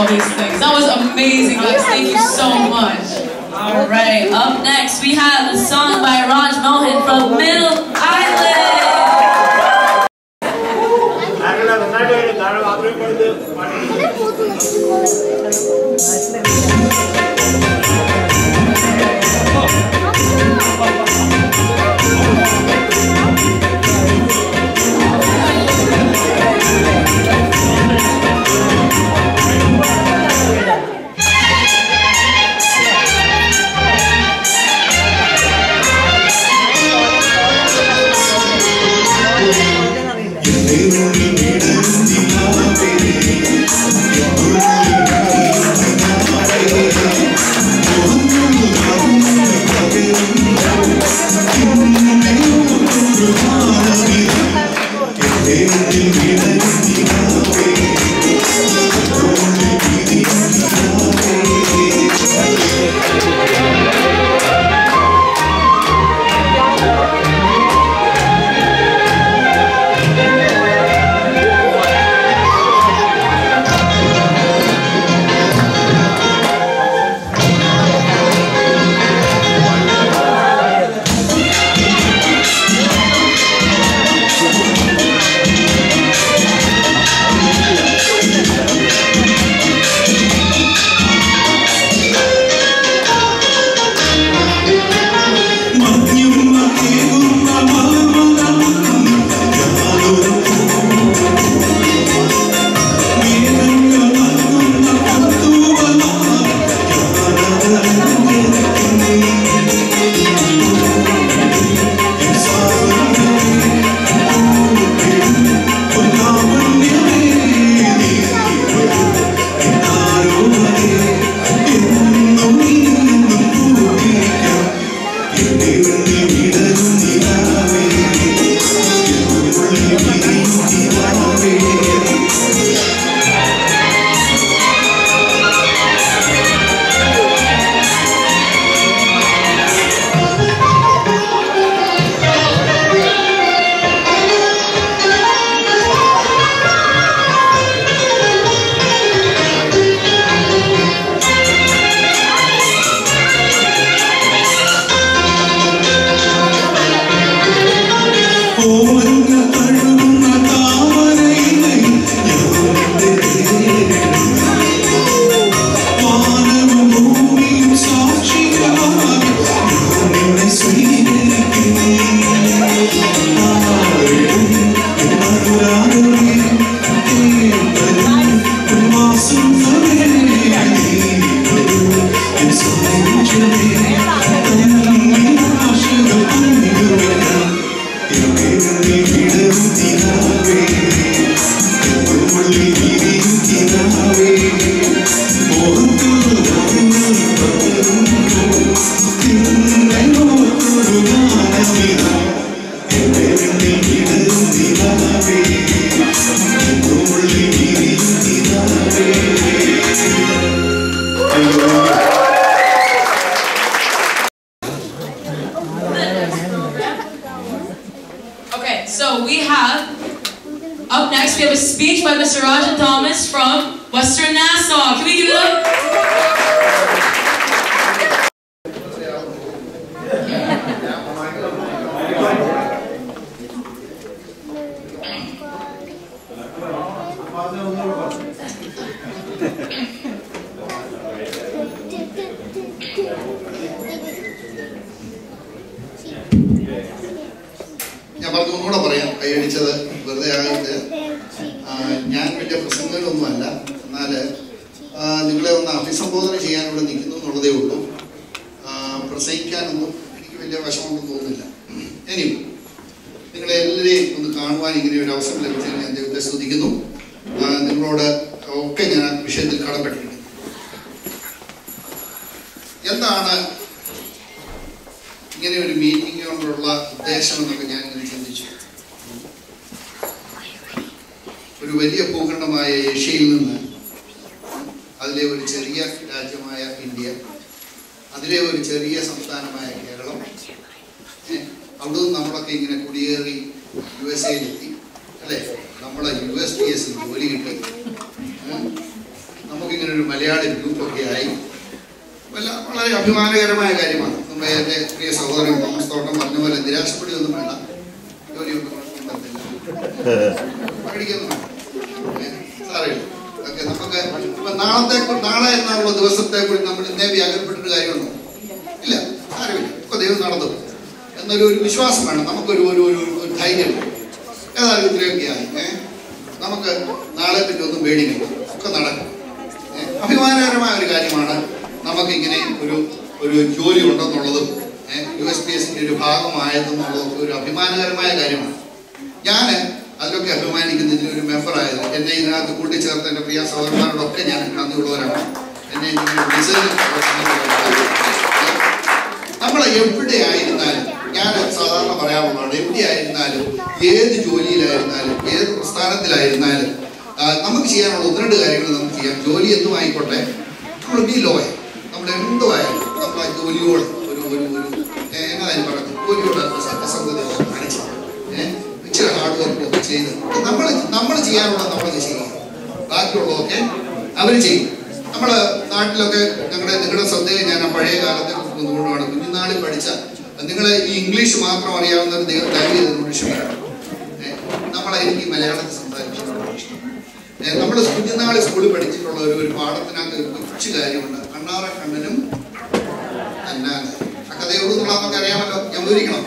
all these things. That was amazing, guys. Thank you so much. All right, up next we have a song by Raj Mohan from Middle Island. Meu menino ഒരു വലിയ ഭൂഖണ്ഡമായ ഏഷ്യയിൽ നിന്ന് അതിലെ ഒരു ചെറിയ രാജ്യമായ India അതിലെ ഒരു ചെറിയ സംസ്ഥാനമായ കേരളം അവിടെ നിന്ന് നമ്മളൊക്കെ ഇങ്ങനെ കുടിയേറി യു എസ് എയിലെത്തി അല്ലേ? നമ്മളെ യു എസ് പി എസ് ജോലി കിട്ടി. നമുക്കിങ്ങനെ ഒരു മലയാളി ഗ്രൂപ്പൊക്കെ ആയി. വല്ല വളരെ അഭിമാനകരമായ കാര്യമാണ്. മുമ്പേ എന്റെ പ്രിയ സഹോദരൻ തോമസ് തോട്ടം പറഞ്ഞ പോലെ നിരാശപ്പെടുകയൊന്നും വേണ്ട. ജോലിയൊന്നും കുഴപ്പമൊന്നുമില്ല. പേടിക്കൊന്നും വേണ്ട. ഏ, സാരമില്ല ഓക്കെ നമുക്ക് ഇപ്പൊ നാളത്തെ നാളെ എന്നുള്ള ദിവസത്തെ കുറിച്ച് നമ്മൾ ഇന്നേ വ്യാകുലപ്പെട്ടിട്ട് കാര്യമുണ്ടോ? ഇല്ല. സാരമില്ല ഇപ്പൊ ദൈവം നടന്നു. എന്നൊരു ഒരു വിശ്വാസം വേണം. നമുക്കൊരു ഒരു ഒരു ധൈര്യം. ഏതായാലും ഇത്രയൊക്കെയായി ഏഹ് നമുക്ക് നാളെ പറ്റി ഒന്നും പേടിക്കണം ഒക്കെ നടക്കും. അഭിമാനകരമായ ഒരു കാര്യമാണ് നമുക്കിങ്ങനെ ഒരു ഒരു ജോലി ഉണ്ടെന്നുള്ളതും യു എസ് പി എസിന്റെ ഒരു ഭാഗമായതെന്നുള്ളതൊക്കെ ഒരു അഭിമാനകരമായ കാര്യമാണ്. ഞാൻ അതിലൊക്കെ അഭിമാനിക്കുന്നതിന് ഒരു മെമ്പറായത് എന്നെ ഇതിനകത്ത് കൂട്ടിച്ചേർത്ത എന്റെ പ്രിയ സഹോദരന്മാരോടൊക്കെ ഞാൻ നന്ദിയുള്ളവരാണ് എന്നെ നമ്മൾ എവിടെ ആയിരുന്നാലും ഞാൻ സാധാരണ പറയാവുന്നതാണ് എവിടെയായിരുന്നാലും ഏത് ജോലിയിലായിരുന്നാലും ഏത് പ്രസ്ഥാനത്തിലായിരുന്നാലും നമുക്ക് ചെയ്യാനുള്ള ഒന്ന് രണ്ട് കാര്യങ്ങൾ നമുക്ക് ചെയ്യാം. ജോലി എന്തും ആയിക്കോട്ടെ നമ്മൾ ബി ലോയ നമ്മൾ എന്തുമായാലും നമ്മൾ ആ ജോലിയോട് ഒരു ഒരു ഒരു ഏ, എന്നാ അതിന് പറയുന്നത് ജോലിയോട് സത്യസന്ധത കാണിച്ചു ഏഹ് ഇച്ചിരി ഹാർഡ് വർക്ക് ഒക്കെ ചെയ്ത് നമ്മൾ നമ്മൾ ചെയ്യാനുള്ള നമ്മൾ ചെയ്യും. ബാക്കിയുള്ളതൊക്കെ അവർ ചെയ്യും. നമ്മൾ നാട്ടിലൊക്കെ ഞങ്ങളുടെ നിങ്ങളുടെ ശ്രദ്ധയിൽ ഞാൻ പഴയ കാലത്തെ കൊണ്ടുപോകണം കുഞ്ഞുനാളിൽ പഠിച്ച നിങ്ങൾ ഈ ഇംഗ്ലീഷ് മാത്രം അറിയാവുന്ന ഒരു ദൈവം ചെയ്തതിനോട് ക്ഷമിക്കണം. എനിക്ക് മലയാളത്തിൽ സംസാരിച്ചിട്ടുള്ള നമ്മൾ കുഞ്ഞുനാളിൽ സ്കൂളിൽ പഠിച്ചിട്ടുള്ള ഒരു ഒരു പാഠത്തിനകത്ത് ഒരു കൊച്ചു കാര്യമുണ്ട്. കണ്ണാറ കണ്ണനും അന്നാ ആ കഥയോട് നമുക്ക് അറിയാമല്ലോ. ഞാൻ വിവരിക്കണം.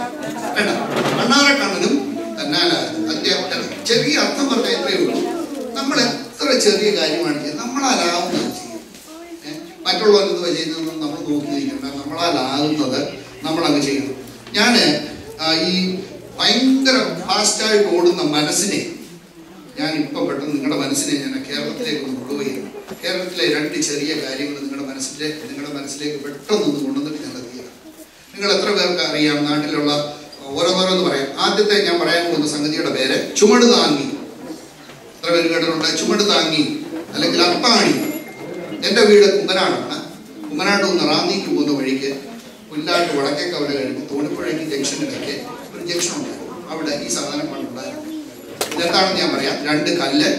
വേണ്ട. കണ്ണാറ കണ്ണനും തന്നാല അതിന്റെ ചെറിയ അർത്ഥം പറഞ്ഞാൽ ഇത്രയേ ഉള്ളൂ. നമ്മൾ എത്ര ചെറിയ കാര്യമാണ് ചെയ്യുന്നത്. നമ്മളാലാവുന്നത് ചെയ്യും? മറ്റുള്ളവരെന്ത് ചെയ്യുന്നതെന്ന് നമ്മൾ നോക്കി നിൽക്കേണ്ട നമ്മളാലാകുന്നത് നമ്മളങ്ങ് ചെയ്യണം ഞാൻ ഈ ഭയങ്കര ഫാസ്റ്റായിട്ട് ഓടുന്ന മനസ്സിനെ ഞാൻ ഇപ്പൊ പെട്ടെന്ന് നിങ്ങളുടെ മനസ്സിനെ ഞാൻ കേരളത്തിലേക്ക് ഒന്ന് കൊണ്ടുപോവുകയാണ് കേരളത്തിലെ രണ്ട് ചെറിയ കാര്യങ്ങൾ നിങ്ങളുടെ മനസ്സിലെ നിങ്ങളുടെ മനസ്സിലേക്ക് പെട്ടെന്ന് ഒന്ന് കൊണ്ടുവന്നിട്ട് ഞാൻ അറിയാം നിങ്ങൾ എത്ര പേർക്ക് അറിയാം നാട്ടിലുള്ള ഓരോന്നോരോന്ന് പറയാം. ആദ്യത്തെ ഞാൻ പറയാൻ പോകുന്ന സംഗതിയുടെ പേര് ചുമട് താങ്ങി. എത്ര പേര് കേട്ടിട്ടുണ്ട്? ചുമട് താങ്ങി. അല്ലെങ്കിൽ അത്താണി. എന്റെ വീട് കുമ്മനാടാണ് കുമ്മനാട് നിന്ന് റാന്നിക്ക് പോകുന്ന വഴിക്ക് പുല്ലാട്ട് വടക്കേ കവല കഴിഞ്ഞ് തോണിപ്പുഴയ്ക്ക് ജംഗ്ഷനിലേക്ക് ഒരു ജംഗ്ഷൻ ഉണ്ട്. അവിടെ ഈ സാധനം പണ്ടുണ്ടായിരുന്നു ഇതെന്താണെന്ന് ഞാൻ പറയാം. രണ്ട് കല്ല്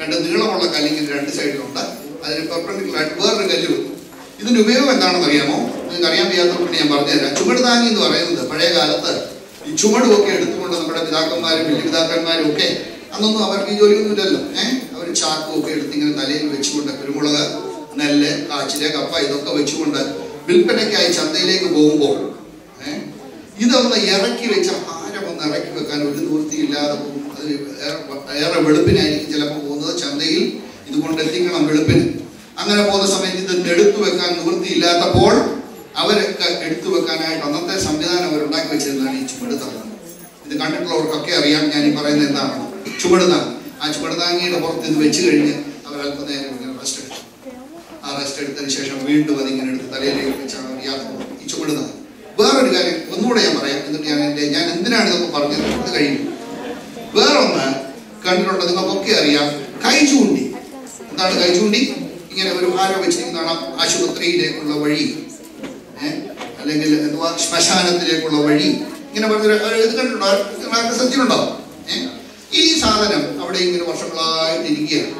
രണ്ട് നീളമുള്ള കല്ലിങ്ങനെ രണ്ട് സൈഡിലുണ്ട്. അതിന് പെർപ്പൻഡിക്കുലറായിട്ട് വേറൊരു കല്ല് വെക്കും. ഇതിന്റെ ഉപയോഗം എന്താണെന്ന് അറിയാമോ? നിങ്ങൾക്ക് അറിയാൻ വയ്യാത്തതുകൊണ്ട് ഞാൻ പറഞ്ഞുതരാം. ചുമട് താങ്ങി എന്ന് പറയുന്നത് പഴയ കാലത്ത് ഈ ചുമടും ഒക്കെ എടുത്തുകൊണ്ട് നമ്മുടെ പിതാക്കന്മാരും പിതാക്കന്മാരും ഒക്കെ അന്നൊന്നും അവർക്ക് ഈ ജോലിയൊന്നും ഇല്ലല്ലോ. ഏഹ് അവർ ചാക്കും ഒക്കെ എടുത്ത് ഇങ്ങനെ തലയിൽ വെച്ചുകൊണ്ട് കുരുമുളക് നെല്ല് കാച്ചിൽ കപ്പ ഇതൊക്കെ വെച്ചുകൊണ്ട് വിൽപ്പനയ്ക്കായി ചന്തയിലേക്ക് പോകുമ്പോൾ ഏഹ് ഇതൊന്ന് ഇറക്കി വെച്ച ഭാരം ഒന്ന് ഇറക്കി വെക്കാൻ ഒരു നിവൃത്തിയില്ലാതെ പോകും. അത് ഏറെ വെളുപ്പിനായിരിക്കും ചിലപ്പോൾ പോകുന്നത് ചന്തയിൽ. ഇതുകൊണ്ട് എത്തിക്കണം വെളുപ്പിന്. അങ്ങനെ പോകുന്ന സമയത്ത് ഇത് എടുത്തു വെക്കാൻ നിവൃത്തിയില്ലാത്തപ്പോൾ അവരൊക്കെ എടുത്തു വെക്കാനായിട്ട് അന്നത്തെ സംവിധാനം അവർ ഉണ്ടാക്കി വെച്ചിരുന്നതാണ് ഈ ചുമടുതാങ്ങ്. ഇത് കണ്ടിട്ടുള്ളവർക്കൊക്കെ അറിയാം ഞാൻ ഈ പറയുന്നത് എന്താണ്. ചുമടുതാങ്ങ്. ആ ചുമടുതാങ്ങിയുടെ പുറത്ത് ഇത് വെച്ച് കഴിഞ്ഞ് അവർ അല്പനേരം ഇങ്ങനെ റെസ്റ്റ് എടുത്തു. ആ റെസ്റ്റ് എടുത്തതിന് ശേഷം വീണ്ടും അതിങ്ങനെ എടുത്ത് തലയിലേക്ക് വെച്ചാണ് അവർ യാത്ര ഈ ചുമടുതാങ്ങ്. വേറൊരു കാര്യം ഒന്നുകൂടെ ഞാൻ പറയാം. എന്നിട്ട് ഞാൻ എന്റെ ഞാൻ എന്തിനാണ് ഇതൊക്കെ പറഞ്ഞത്? അത് കഴിയും വേറൊന്ന് കണ്ടിട്ടുണ്ട് നിങ്ങൾക്കൊക്കെ അറിയാം കൈ ചൂണ്ടി എന്താണ് കൈ ചൂണ്ടി ഇങ്ങനെ ഒരു ആരോ വെച്ചിരിക്കുന്നതാണ് ആശുപത്രിയിലേക്കുള്ള വഴി? അല്ലെങ്കിൽ എന്തുവാ ശ്മശാനത്തിലേക്കുള്ള വഴി? ഇങ്ങനെ പറഞ്ഞൊരു ഇത് കണ്ടിട്ടുണ്ടോ? ഏ? ഈ സാധനം അവിടെ ഇങ്ങനെ വർഷങ്ങളായിട്ട് ഇരിക്കുകയാണ്.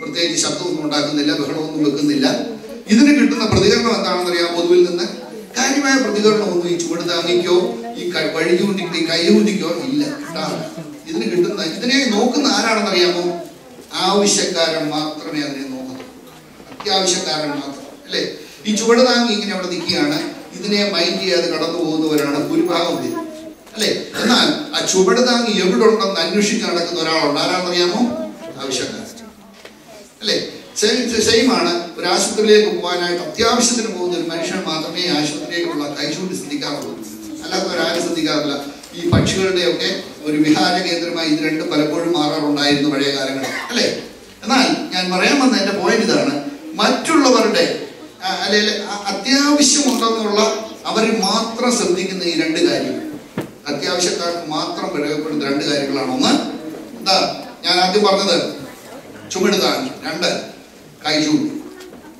പ്രത്യേകിച്ച് ശബ്ദമൊന്നും ഉണ്ടാക്കുന്നില്ല ബഹളമൊന്നും വെക്കുന്നില്ല. ഇതിന് കിട്ടുന്ന പ്രതികരണം എന്താണെന്ന് അറിയാം പൊതുവിൽ നിന്ന്? കാര്യമായ പ്രതികരണം ഒന്നും ഈ ചുവട് താങ്ങിക്കോ ഈ വഴി ചൂണ്ടിക്കോ ഈ കൈ ചൂണ്ടിക്കോ ഇല്ല ഇതിന് കിട്ടുന്ന ഇതിനെ നോക്കുന്ന ആരാണെന്ന് അറിയാമോ ആവശ്യക്കാരൻ മാത്രമേ അതിനെ നോക്കത്തുള്ളൂ. അത്യാവശ്യക്കാരൻ മാത്രം അല്ലേ? ഈ ചുവട് താങ്ങി ഇങ്ങനെ അവിടെ നിൽക്കുകയാണ്. ഇതിനെ മൈൻഡ് ചെയ്യാതെ കടന്നു പോകുന്നവരാണ് ഭൂരിഭാഗം പേര്. അല്ലെ? എന്നാൽ ആ ചുവട് താങ്ങി എവിടെ ഉണ്ടെന്ന് അന്വേഷിച്ച് നടക്കുന്ന ഒരാളുണ്ട്. ആരാണെന്നറിയാമോ? ആവശ്യക്കാരൻ അല്ലേ? സെയിം ആണ്. ഒരു ആശുപത്രിയിലേക്ക് പോകാനായിട്ട് അത്യാവശ്യത്തിന് പോകുന്ന ഒരു മനുഷ്യൻ മാത്രമേ ആശുപത്രിയിലേക്കുള്ള കൈചൂണ്ടി ശ്രദ്ധിക്കാറുള്ളൂ. അല്ലാത്തവരാരും ശ്രദ്ധിക്കാറില്ല. ഈ പക്ഷികളുടെയൊക്കെ ഒരു വിഹാര കേന്ദ്രമായി ഇത് രണ്ടും പലപ്പോഴും മാറാറുണ്ടായിരുന്നു പഴയ കാലങ്ങളിൽ അല്ലേ? എന്നാൽ ഞാൻ പറയാൻ വന്ന എന്റെ പോയിന്റ് ഇതാണ്. അല്ലെങ്കിൽ അത്യാവശ്യമുണ്ടെന്നുള്ള അവർ മാത്രം ശ്രദ്ധിക്കുന്ന ഈ രണ്ട് കാര്യങ്ങൾ. അത്യാവശ്യക്കാർക്ക് മാത്രം പ്രയോജനപ്പെടുന്ന രണ്ട് കാര്യങ്ങളാണ്. ഒന്ന് എന്താ ഞാൻ ആദ്യം പറഞ്ഞത് ചുമടുതാണ് രണ്ട് കൈചൂണ്ടി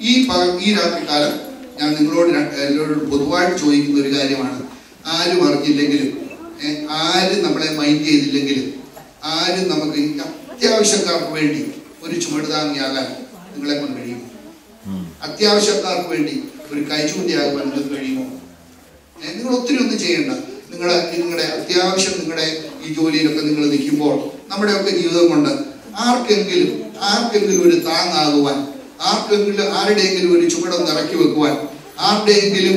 ഈ ഈ രാത്രികാലം ഞാൻ നിങ്ങളോട് എല്ലാവരോടും പൊതുവായിട്ട് ചോദിക്കുന്ന ഒരു കാര്യമാണ്. ആരും അറിഞ്ഞില്ലെങ്കിലും ആരും നമ്മളെ മൈൻഡ് ചെയ്തില്ലെങ്കിലും ആരും നമുക്ക് അത്യാവശ്യക്കാർക്ക് വേണ്ടി ഒരു ചുമടുതാങ്ങിയാകാൻ നിങ്ങളെ കൊണ്ട് കഴിയും. അത്യാവശ്യക്കാർക്ക് വേണ്ടി ഒരു കൈചൂണ്ടിയാകുവാൻ നിങ്ങൾക്ക് കഴിയുമോ? നിങ്ങൾ ഒത്തിരി ഒന്നും ചെയ്യേണ്ട. നിങ്ങളുടെ നിങ്ങളുടെ അത്യാവശ്യം നിങ്ങളുടെ ഈ ജോലിയിലൊക്കെ നിങ്ങൾ നിൽക്കുമ്പോൾ നമ്മുടെയൊക്കെ ജീവിതം കൊണ്ട് ആർക്കെങ്കിലും ആർക്കെങ്കിലും ഒരു താങ്ങാകുവാൻ ആർക്കെങ്കിലും ആരുടെയെങ്കിലും ഒരു ചുമടം നിറക്കി വെക്കുവാൻ ആരുടെയെങ്കിലും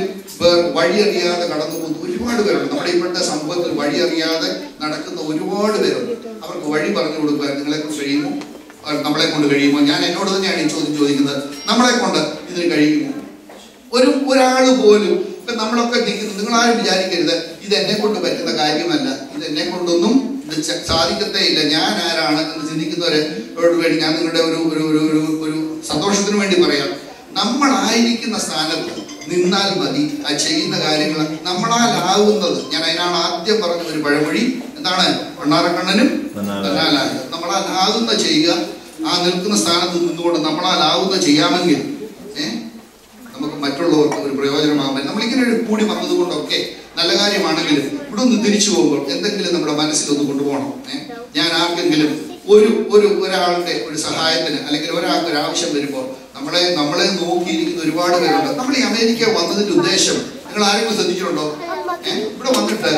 വഴിയറിയാതെ കടന്നു പോകുന്ന ഒരുപാട് പേരുണ്ട്. നമ്മുടെ ഇപ്പോഴത്തെ സമൂഹത്തിൽ വഴിയറിയാതെ നടക്കുന്ന ഒരുപാട് പേരുണ്ട്. അവർക്ക് വഴി പറഞ്ഞു കൊടുക്കാൻ നിങ്ങളെ കഴിയുമോ? നമ്മളെ കൊണ്ട് കഴിയുമോ? ഞാൻ എന്നോട് തന്നെയാണ് ഈ ചോദ്യം ചോദിക്കുന്നത്. നമ്മളെ കൊണ്ട് ഇതിന് കഴിയുമോ? ഒരു ഒരാൾ പോലും ഇപ്പൊ നമ്മളൊക്കെ നിങ്ങൾ ആരും വിചാരിക്കരുത്. ഇത് എന്നെ കൊണ്ട് പറ്റുന്ന കാര്യമല്ല. ഇത് എന്നെ കൊണ്ടൊന്നും ഇത് സാധിക്കത്തേ ഇല്ല. ഞാൻ ആരാണ് എന്ന് ചിന്തിക്കുന്നവരോട് വേണ്ടി ഞാൻ നിങ്ങളുടെ ഒരു ഒരു ഒരു ഒരു ഒരു സന്തോഷത്തിന് വേണ്ടി പറയാം. നമ്മളായിരിക്കുന്ന സ്ഥാനത്ത് നിന്നാൽ മതി. ആ ചെയ്യുന്ന കാര്യങ്ങൾ നമ്മളാലാവുന്നത് ഞാൻ അതിനാണ് ആദ്യം പറഞ്ഞ ഒരു പഴമൊഴി. എന്താണ്? വണ്ണാറക്കണ്ണനും നമ്മൾ നമ്മളാലാകുന്ന ചെയ്യുക. ആ നിൽക്കുന്ന സ്ഥാനത്ത് നിന്നുകൊണ്ട് നമ്മളാലാവുന്ന ചെയ്യാമെങ്കിൽ ഏഹ് നമുക്ക് മറ്റുള്ളവർക്ക് ഒരു പ്രയോജനമാകാൻ നമ്മളിങ്ങനെ ഒരു കൂടി വന്നതുകൊണ്ടൊക്കെ നല്ല കാര്യമാണെങ്കിലും ഇവിടെ ഒന്ന് തിരിച്ചു പോകുമ്പോൾ എന്തെങ്കിലും നമ്മുടെ മനസ്സിൽ ഒന്ന് കൊണ്ടുപോകണം ഏഹ് ഞാൻ ആർക്കെങ്കിലും ഒരു ഒരു ഒരാളുടെ ഒരു സഹായത്തിന് അല്ലെങ്കിൽ ഒരാൾക്ക് ഒരു ആവശ്യം വരുമ്പോൾ നമ്മളെ നമ്മളെ നോക്കിയിരിക്കുന്ന ഒരുപാട് പേരുണ്ട്. നമ്മൾ ഈ അമേരിക്ക വന്നതിന്റെ ഉദ്ദേശം നിങ്ങൾ ആരെങ്കിലും ശ്രദ്ധിച്ചിട്ടുണ്ടോ? ഇവിടെ വന്നിട്ട്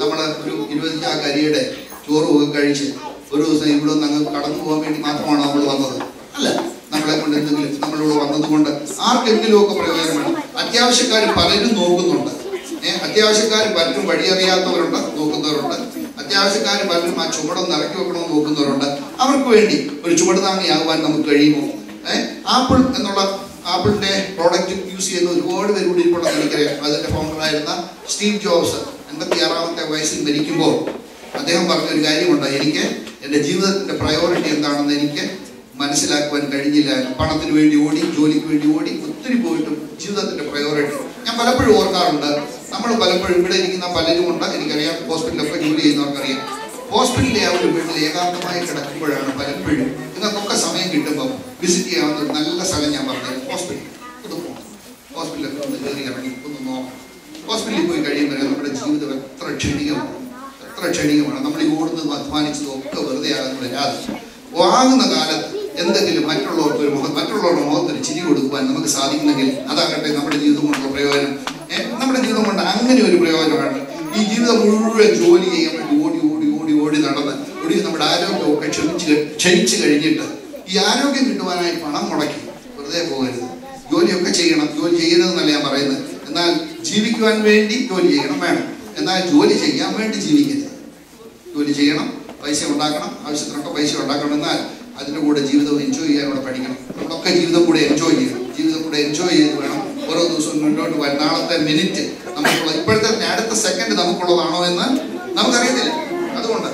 നമ്മൾ ഒരു ഇരുപത് ആ അരിയുടെ ചോറ് പോയി കഴിച്ച് ഒരു ദിവസം ഇവിടെ നിന്ന് അങ്ങ് കടന്നു പോകാൻ വേണ്ടി മാത്രമാണ് നമ്മൾ വന്നത്. അല്ല നമ്മളെ കൊണ്ട് എന്തെങ്കിലും നമ്മളിവിടെ വന്നത് കൊണ്ട് ആർക്കെങ്കിലും ഒക്കെ പ്രയോജനമാണ്. അത്യാവശ്യക്കാർ പലരും നോക്കുന്നുണ്ട്. ഏഹ് അത്യാവശ്യക്കാർ പലരും വഴിയറിയാത്തവരുണ്ട് നോക്കുന്നവരുണ്ട്. അത്യാവശ്യക്കാർ പലരും ആ ചുമടൊന്ന് ഇറക്കി വെക്കണമെന്ന് നോക്കുന്നവരുണ്ട്. അവർക്ക് വേണ്ടി ഒരു ചുമട് താങ്ങിയാകുവാൻ നമുക്ക് കഴിയുമോ? ഏഹ് ആപ്പിൾ എന്നുള്ള ആപ്പിളിന്റെ പ്രോഡക്റ്റ് യൂസ് ചെയ്യുന്ന ഒരുപാട് പേര് കൂടി എനിക്കറിയാം അതിന്റെ ഫൗണ്ടറായിരുന്ന സ്റ്റീവ് ജോബ്സ്. എൺപത്തി ആറാമത്തെ വയസ്സിൽ മരിക്കുമ്പോൾ അദ്ദേഹം പറഞ്ഞൊരു കാര്യമുണ്ട്. എനിക്ക് എന്റെ ജീവിതത്തിന്റെ പ്രയോറിറ്റി എന്താണെന്ന് എനിക്ക് മനസ്സിലാക്കുവാൻ കഴിഞ്ഞില്ല. പണത്തിന് വേണ്ടി ഓടി ജോലിക്ക് വേണ്ടി ഓടി ഒത്തിരി പോയിട്ടും ജീവിതത്തിന്റെ പ്രയോറിറ്റി ഞാൻ പലപ്പോഴും ഓർക്കാറുണ്ട്. നമ്മൾ പലപ്പോഴും ഇവിടെ ഇരിക്കുന്ന പലരും ഉണ്ട്. എനിക്കറിയാം ഹോസ്പിറ്റലൊക്കെ ജോലി ചെയ്യുന്നവർക്കറിയാം. ഹോസ്പിറ്റലിലെ ആ ഒരു വീട്ടിൽ ഏകാന്തമായി കിടക്കുമ്പോഴാണ് പലപ്പോഴും നിങ്ങൾക്കൊക്കെ സമയം കിട്ടുമ്പോൾ വിസിറ്റ് ചെയ്യാവുന്ന ഒരു നല്ല സ്ഥലം ഞാൻ പറഞ്ഞത് ഹോസ്പിറ്റൽ ഒന്ന് പോകണം ഹോസ്പിറ്റലൊക്കെ ഒന്ന് കയറി ഇറങ്ങി ഒന്ന് നോക്കണം. ഹോസ്പിറ്റലിൽ പോയി കഴിയുമ്പോൾ നമ്മുടെ ജീവിതം എത്ര ക്ഷണികമാണ്. എത്ര ക്ഷണികമാണ്. നമ്മൾ ഈ ഓടുന്നതും അധ്വാനിച്ചതും ഒക്കെ വെറുതെ വരാതെ വാങ്ങുന്ന കാലത്ത് എന്തെങ്കിലും മറ്റുള്ളവർക്ക് ഒരു മുഖം മറ്റുള്ളവരുടെ മുഖത്തൊരു ചിരി കൊടുക്കുവാൻ നമുക്ക് സാധിക്കുന്നെങ്കിൽ അതാകട്ടെ നമ്മുടെ ജീവിതം കൊണ്ടുള്ള പ്രയോജനം. നമ്മുടെ ജീവിതം കൊണ്ട് അങ്ങനെ ഒരു പ്രയോജനമാണ്. ഈ ജീവിതം മുഴുവൻ ജോലി ചെയ്യാൻ വേണ്ടി ഓടി ഓടി ഓടി ഓടി നടന്ന് ഒടുവിൽ നമ്മുടെ ആരോഗ്യമൊക്കെ ക്ഷമിച്ച് ക്ഷയിച്ച് കഴിഞ്ഞിട്ട് ഈ ആരോഗ്യം കിട്ടുവാനായി പണം മുടക്കി വെറുതെ പോകരുത്. ജോലിയൊക്കെ ചെയ്യണം. ജോലി ചെയ്യരുതെന്നല്ല ഞാൻ പറയുന്നത്. എന്നാൽ ജീവിക്കുവാൻ വേണ്ടി ജോലി ചെയ്യണം വേണം. എന്നാൽ ജോലി ചെയ്യാൻ വേണ്ടി ജീവിക്കരുത്. ജോലി ചെയ്യണം പൈസ ഉണ്ടാക്കണം ആവശ്യത്തിനൊക്കെ പൈസ ഉണ്ടാക്കണം എന്നാൽ അതിന്റെ കൂടെ ജീവിതം എൻജോയ് ചെയ്യാൻ കൂടെ പഠിക്കണം. നമ്മളൊക്കെ ജീവിതം കൂടെ എൻജോയ് ചെയ്യണം. ജീവിതം കൂടെ എൻജോയ് ചെയ്ത് വേണം ഓരോ ദിവസവും മുന്നോട്ട് പോകാൻ. നാളത്തെ മിനിറ്റ് നമുക്കുള്ള ഇപ്പോഴത്തെ അടുത്ത സെക്കൻഡ് നമുക്കുള്ളതാണോ എന്ന് നമുക്കറിയത്തില്ല. അതുകൊണ്ട്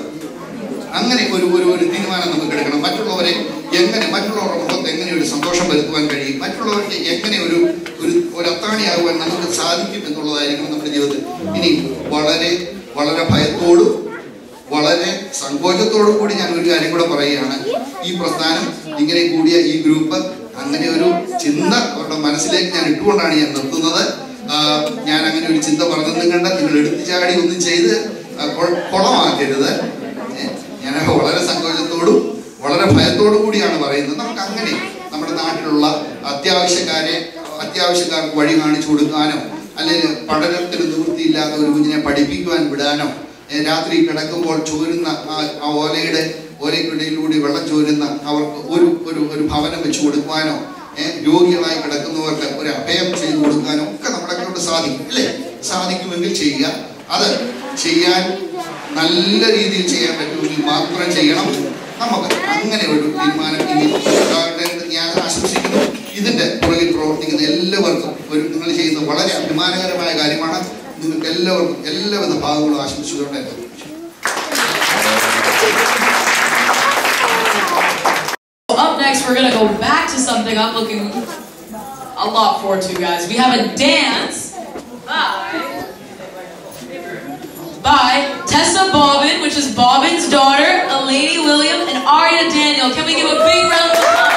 അങ്ങനെ ഒരു ഒരു തീരുമാനം നമുക്ക് എടുക്കണം. മറ്റുള്ളവരെ എങ്ങനെ മറ്റുള്ളവരുടെ മുഖത്ത് എങ്ങനെ ഒരു സന്തോഷം വരുത്തുവാൻ കഴിയും? മറ്റുള്ളവർക്ക് എങ്ങനെ ഒരു ഒരു അത്താണിയാകുവാൻ നമുക്ക് സാധിക്കും എന്നുള്ളതായിരിക്കണം നമ്മുടെ ജീവിതത്തിൽ. ഇനി വളരെ വളരെ ഭയത്തോടും വളരെ സങ്കോചത്തോടും കൂടി ഞാൻ ഒരു കാര്യം കൂടെ പറയുകയാണ്. ഈ പ്രസ്ഥാനം ഇങ്ങനെ കൂടിയ ഈ ഗ്രൂപ്പ് അങ്ങനെ ഒരു ചിന്ത അവരുടെ മനസ്സിലേക്ക് ഞാൻ ഇട്ടുകൊണ്ടാണ് ഞാൻ നിർത്തുന്നത്. ഞാൻ അങ്ങനെ ഒരു ചിന്ത പറഞ്ഞതും കണ്ട നിങ്ങൾ എടുത്തു ചാടി ഒന്നും ചെയ്ത് കുളമാക്കരുത്. ഞാൻ വളരെ സങ്കോചത്തോടും വളരെ ഭയത്തോടു കൂടിയാണ് പറയുന്നത്. നമുക്ക് അങ്ങനെ നമ്മുടെ നാട്ടിലുള്ള അത്യാവശ്യക്കാരെ അത്യാവശ്യക്കാർക്ക് വഴി കാണിച്ചു കൊടുക്കാനോ അല്ലെങ്കിൽ പഠനത്തിന് നിവൃത്തിയില്ലാത്ത ഒരു കുഞ്ഞിനെ പഠിപ്പിക്കുവാൻ വിടാനോ രാത്രി കിടക്കുമ്പോൾ ചോരുന്ന ആ ഓലയുടെ ഓലയ്ക്കിടയിലൂടെ വെള്ളം ചോരുന്ന അവർക്ക് ഒരു ഒരു ഒരു ഭവനം വെച്ച് കൊടുക്കുവാനോ രോഗികളായി കിടക്കുന്നവർക്ക് ഒരു അഭയം ചെയ്തു കൊടുക്കാനോ ഒക്കെ നമ്മളെ കൊണ്ട് സാധിക്കും അല്ലേ? സാധിക്കുമെങ്കിൽ ചെയ്യുക. അത് ചെയ്യാൻ നല്ല രീതിയിൽ ചെയ്യാൻ പറ്റുമെങ്കിൽ മാത്രം ചെയ്യണം. നമുക്ക് അങ്ങനെ ഒരു തീരുമാനം ഇനി ഉണ്ടാകട്ടെ എന്ന് ഞാൻ ആശംസിക്കുന്നു ഇതിന്റെ പുറകിൽ പ്രവർത്തിക്കുന്ന എല്ലാവർക്കും ഒരു നിങ്ങൾ ചെയ്യുന്ന വളരെ അഭിമാനകരമായ കാര്യമാണ് നിങ്ങൾക്ക് എല്ലാവർക്കും എല്ലാവിധ ഭാഗങ്ങളും ആശംസിച്ചുകൊണ്ട് എൻ്റെ Up next, we're gonna go back to something I'm looking a lot forward to, guys. We have a dance by, by Tessa Bobbin, which is Bobbin's daughter, Eleni William, and Arya Daniel. Can we give a big round of applause?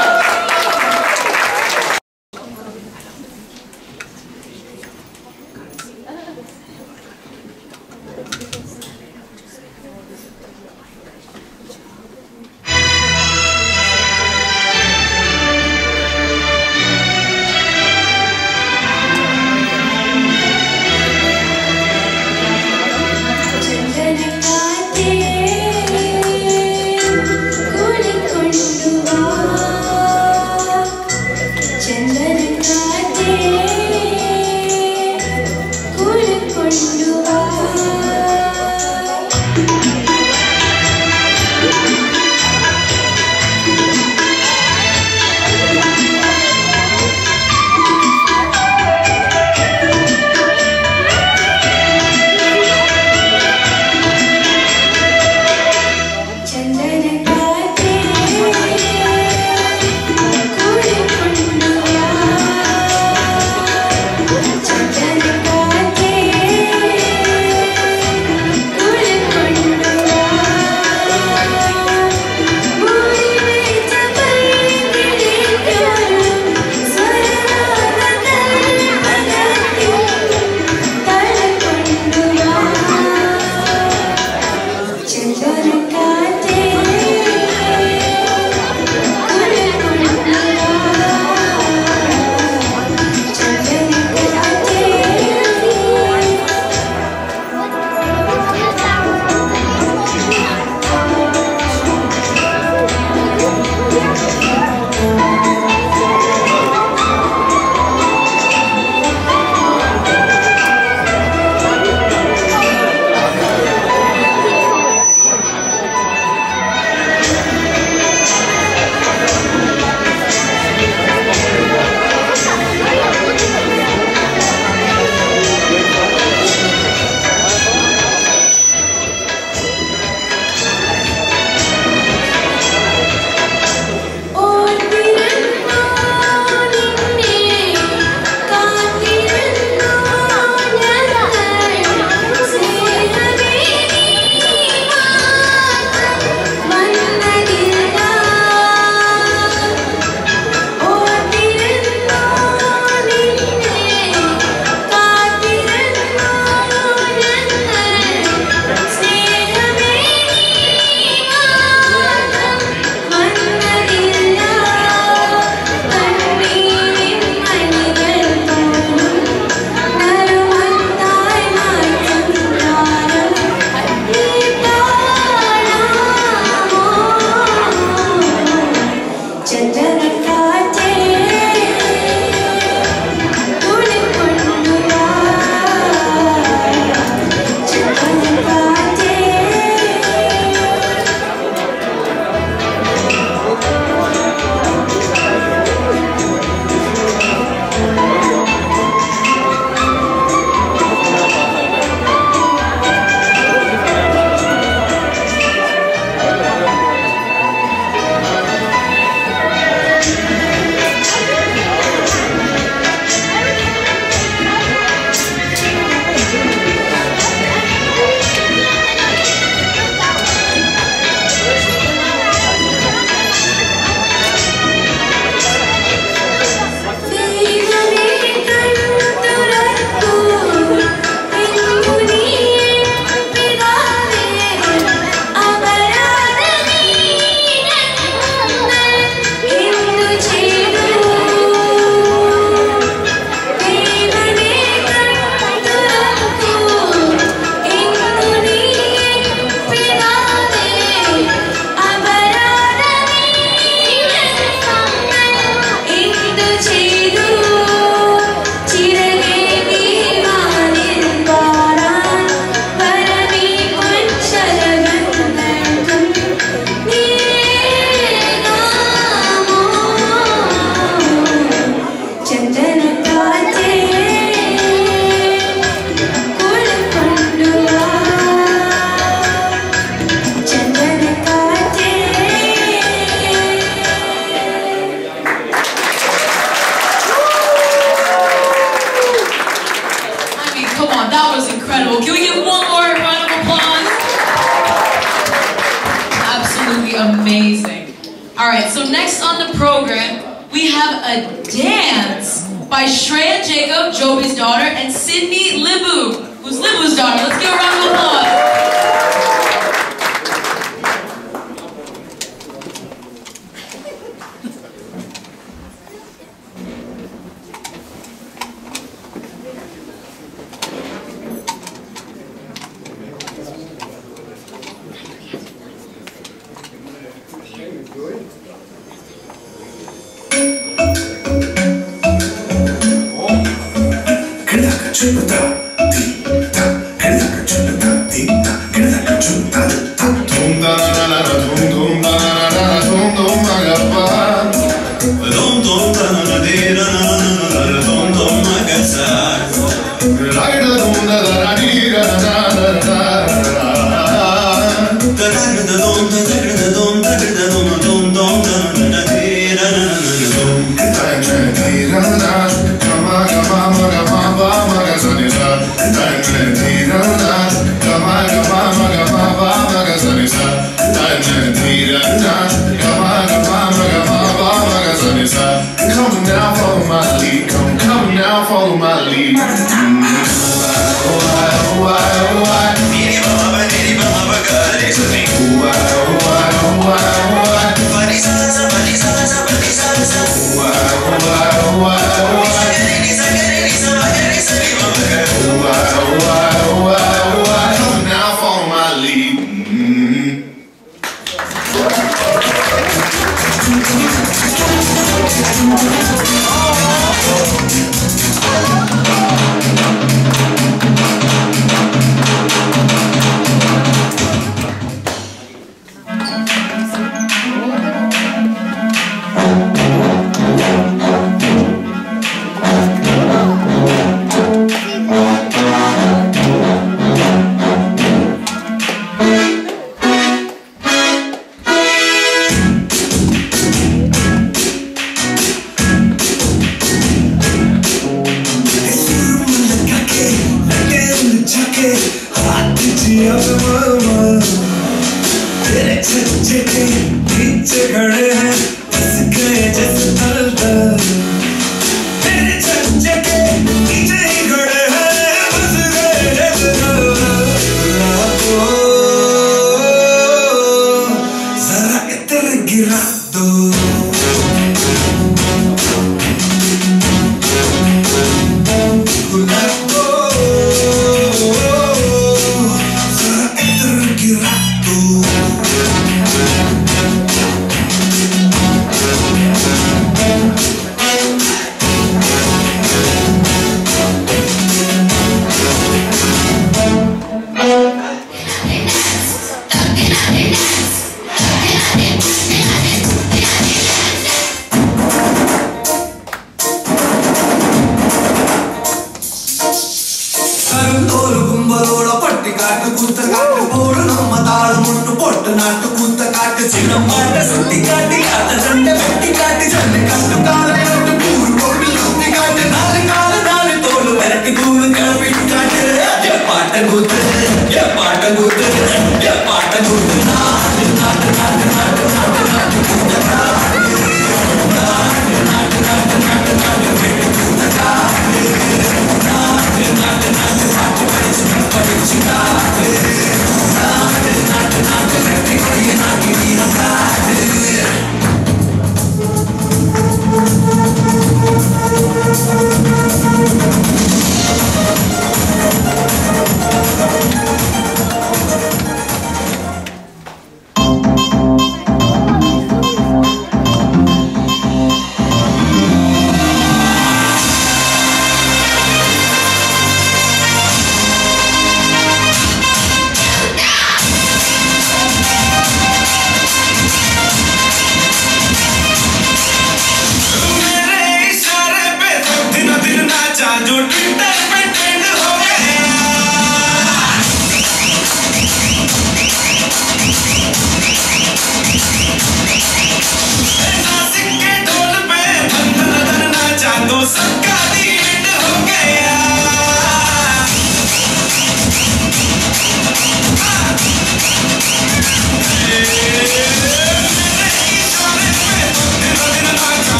ஒட்டு நாட்டு கூத்த காட்டு சின்ன மாட்ட சுத்தி காட்டு